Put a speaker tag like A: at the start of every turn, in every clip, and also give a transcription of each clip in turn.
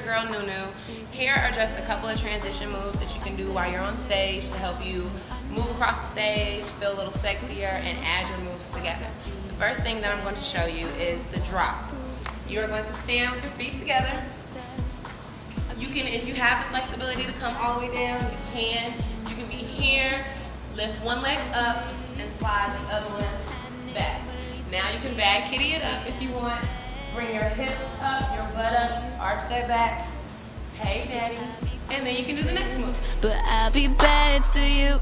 A: girl Nunu. Here are just a couple of transition moves that you can do while you're on stage to help you move across the stage, feel a little sexier, and add your moves together. The first thing that I'm going to show you is the drop. You are going to stand with your feet together. You can, if you have the flexibility to come all the way down, you can. You can be here, lift one leg up, and slide the other one back. Now you can bad kitty it up if you want. Bring your hips up, your butt up, arch that back. Hey, daddy. And then you can do the next move.
B: But I'll be bad to you.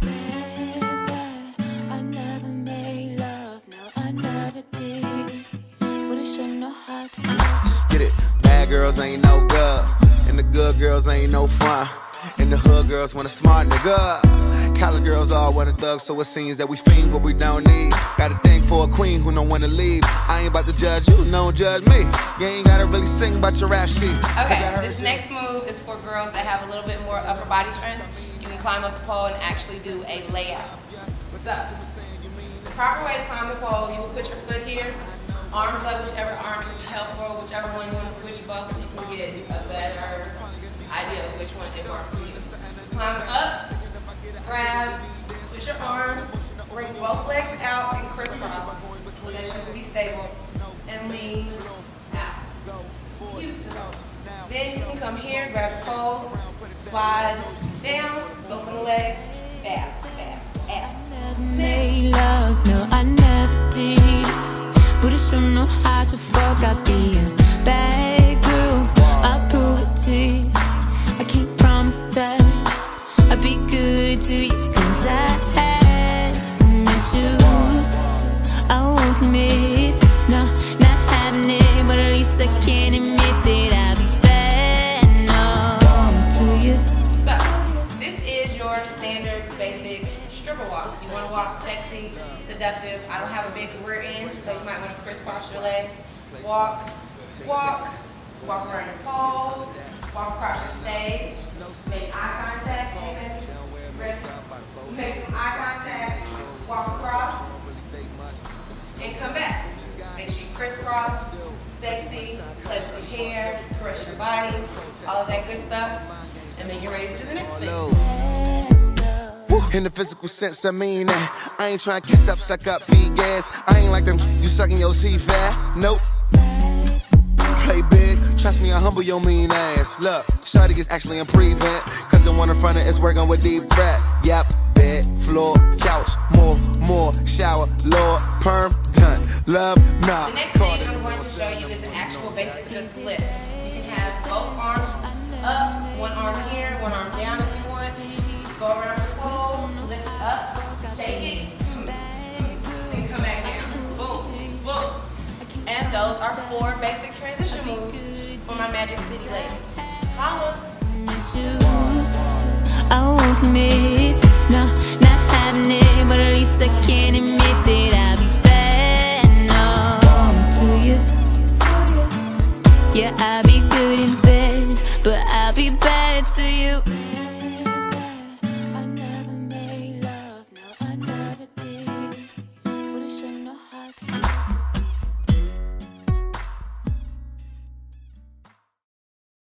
C: Get it. Bad girls ain't no good. And the good girls ain't no fun. And the hood girls want a smart nigga. College girls all want a thug, so it seems that we fiend what we don't need. Got a thing for a queen who don't wanna leave. I ain't about to judge you, don't judge me. You ain't gotta really sing about your rap sheet.
A: Okay, this next move is for girls that have a little bit more upper body strength. You can climb up the pole and actually do a layout. What's up? The proper way to climb the pole, you will put your foot here, arms up, whichever arm is helpful, whichever one you want to switch both so you can get a better idea of which one it works for you. Climb up, grab, switch your arms, bring both legs out and crisscross so that you can be stable and lean out. Then you can come here, grab pole, slide down, open the legs,
B: to you. Cause I have some issues. I won't miss. No, not having it. But at least I can admit that I'll be bad. No, to you.
A: So, this is your standard basic stripper walk. You want to walk sexy, seductive. I don't have a big rear end, so you might want to crisscross your legs. Walk, walk, walk around your pole, walk across your stage. Make eye contact. Crisscross, sexy, play your hair, caress your body, all of that good stuff. And then you're ready to do the next thing.
C: In the physical sense, I mean that. I ain't trying to kiss up, suck up, feed gas. I ain't like them you sucking your teeth fat. Nope. Play big, trust me, I humble your mean ass. Look, Shorty is actually in prevent. Cause the one in front of is working with deep breath. Yep, bed, floor, couch, more, more, shower, Lord, perm, done. Love, nah.
A: The next thing I'm going to show you is an actual basic just lift. You can have both arms up, one arm here, one arm down if you want. Go around the pole, lift up, shake it, mm, mm, and come back down. Boom, boom. And those are four basic transition moves for my Magic City ladies. Holla!
B: I won't miss. No, bad to you.